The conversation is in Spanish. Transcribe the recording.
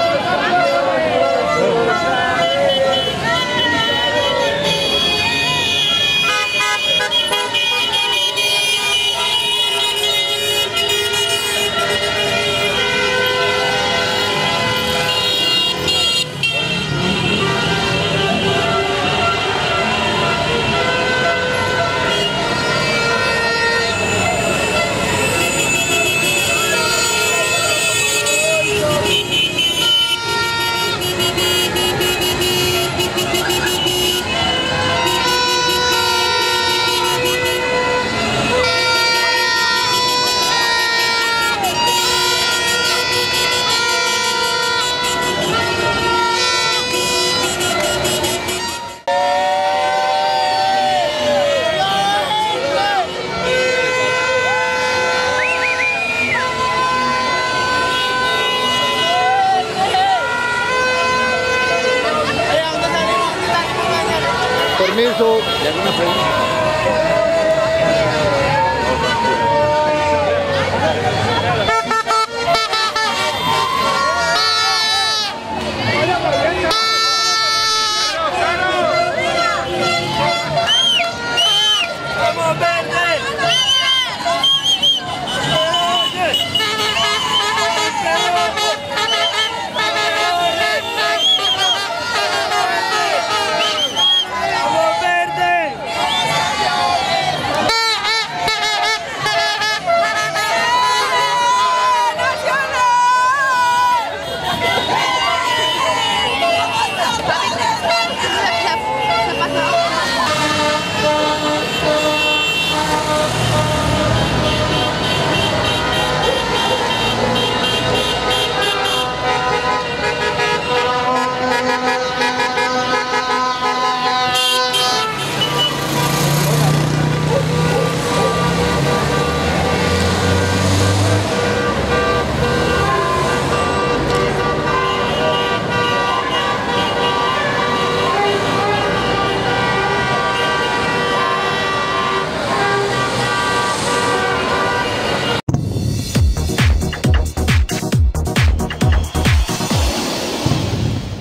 Vamos! Permiso. ¿Y alguna pregunta?